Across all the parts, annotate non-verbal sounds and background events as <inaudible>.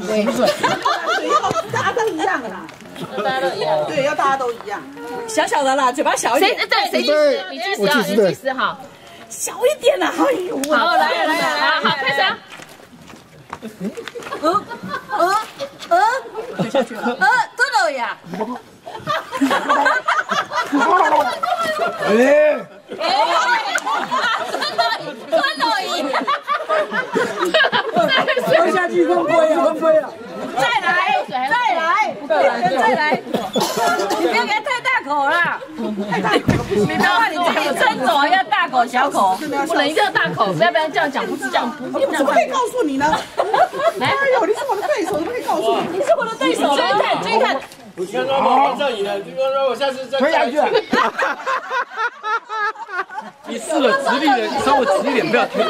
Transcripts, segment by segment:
不是，大家都一样啦。大家都一样。对，要大家都一样。小小的啦，嘴巴小一点。谁对谁计时？你计时啊，你计时哈。小一点啦，哎呦！好，来来来，好，开始。嗯嗯嗯，下去了。呃，真的呀。哎。真的耶！掉下去会飞啊，会飞啊！再来，再来，再来！你不要给他太大口了，太大口！你不要你自己斟酌，要大口小口，不能一个大口，要不然这样讲不是这样，不是这样。怎么可以告诉你呢？哎呦，你是我的对手，怎么可以告诉你？你是我的对手，追看，追看。我先说我这赢了，就说我下次再推下去。你试了直立的，稍微直一点，不要推。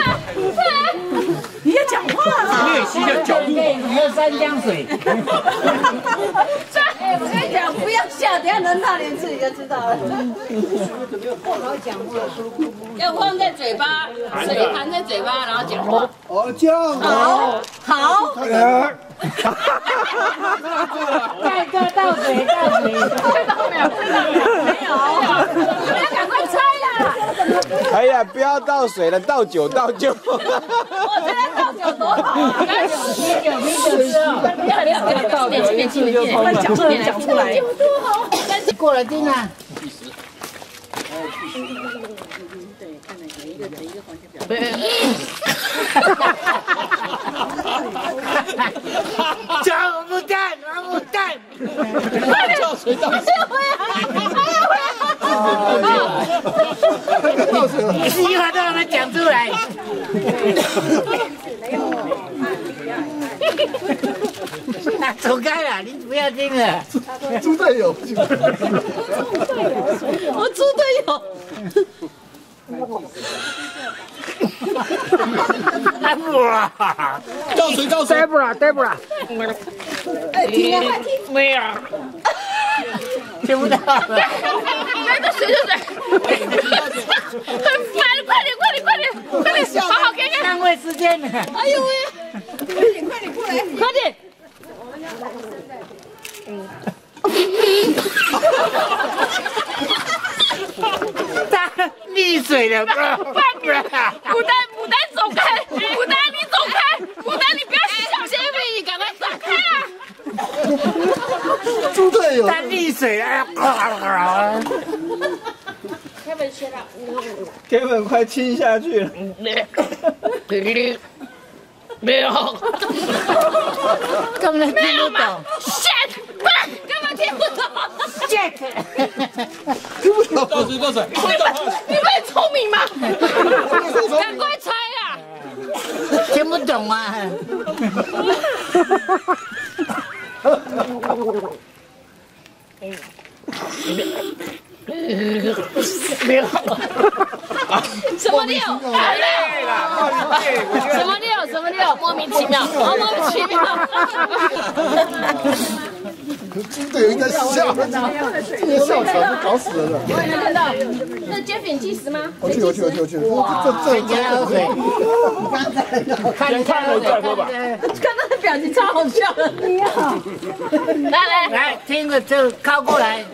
你要讲话啊！练习一下脚步。喝三江水。<laughs> 哎，我跟你讲，不要笑，等下轮到你自己就知道了。不好讲话，要放在嘴巴，水含在嘴巴，然后讲话。哦，这样。好，好。再个 <laughs> 倒水，倒水，<laughs> 看到没有？看到没有？没有。<laughs> 哎呀，不要倒水了，倒酒，倒酒。<laughs> 我觉得倒酒多好啊！倒酒，啤酒，啤酒是啊。不要，不要，不要倒酒，轻点，轻点，轻点，讲出来，讲出来。多好！过来听啊。对，看每一个每一个环节表。叫不蛋，拿不蛋。叫谁倒水？倒水了。一句话都让他讲出来。走开了，你不要听了。猪队友。我猪队友。哇！倒水，倒水。待不了，待不了。哎，听啊，快听。没有。<laughs> 听不到。<laughs> 来个水，水，水。很烦，快点，快点，快点，快点，好好给给。浪费时间呢。哎呦喂！<laughs> 快点，快点过来，快点。他溺水了，快点！牡丹，牡丹走开！牡丹，你走开！牡丹，你不要小心翼翼，赶快走开啊！猪队友。他溺水了，开根本快亲下去了。没有，根本听不懂。shit，根本听不懂。，shit，听不懂倒水，倒水。你们很聪明吗？赶快猜啊！听不懂啊。<laughs> 没有。什么六？什么六？什么六？莫名其妙，哦，莫名其妙。猪队友应该笑，这个笑场都搞死人了。我有看到，那 Jeff 你计时吗？我去，我去，我去，我去。这这这喝水。看看了再喝吧。看他的表情超好笑的。你好。来来来，听着就靠过来。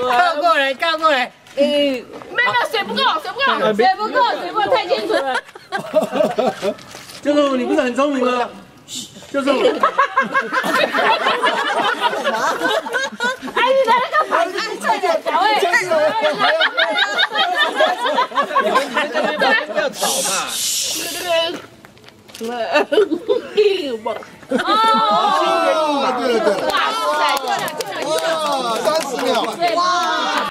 靠过来，靠过来。嗯，没有没有，水不够，水不够，水不够，水不够，太清楚了。就是你不是很聪明吗？就是我。哎，你的那了，哦，对对对，哇，三十秒，哇。